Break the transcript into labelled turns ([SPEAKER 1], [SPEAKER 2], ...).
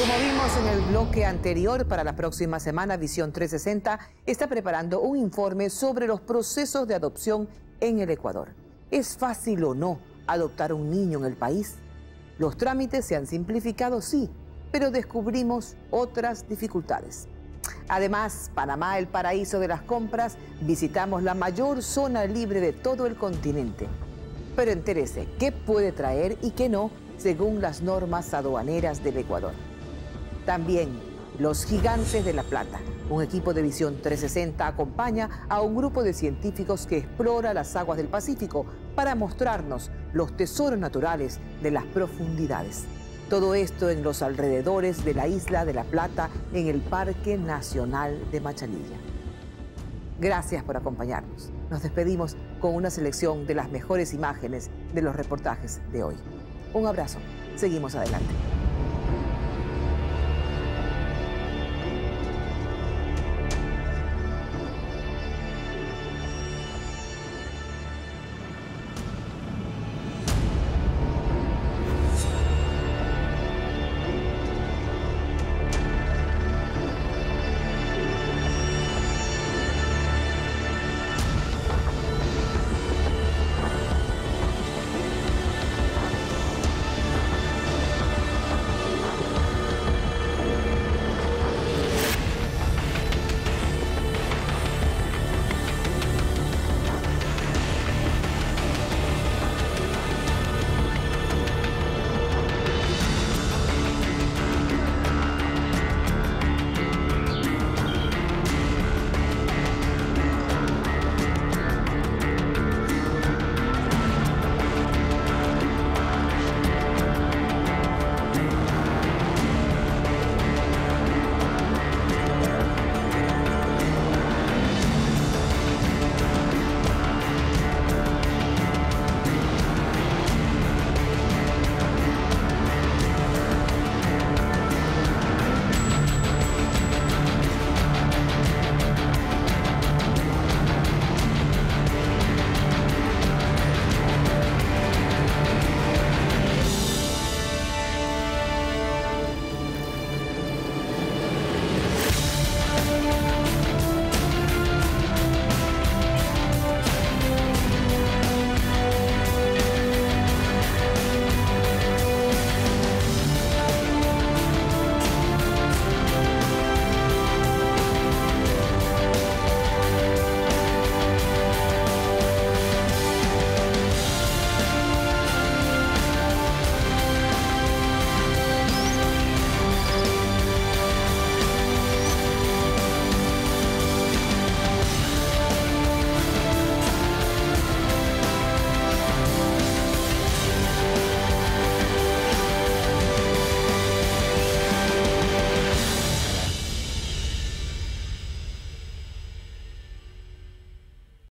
[SPEAKER 1] Como vimos en el bloque anterior, para la próxima semana, Visión 360 está preparando un informe sobre los procesos de adopción en el Ecuador. ¿Es fácil o no adoptar un niño en el país? Los trámites se han simplificado, sí, pero descubrimos otras dificultades. Además, Panamá, el paraíso de las compras, visitamos la mayor zona libre de todo el continente. Pero entérese qué puede traer y qué no según las normas aduaneras del Ecuador. También los Gigantes de la Plata. Un equipo de Visión 360 acompaña a un grupo de científicos que explora las aguas del Pacífico para mostrarnos los tesoros naturales de las profundidades. Todo esto en los alrededores de la isla de La Plata, en el Parque Nacional de Machalilla. Gracias por acompañarnos. Nos despedimos con una selección de las mejores imágenes de los reportajes de hoy. Un abrazo. Seguimos adelante.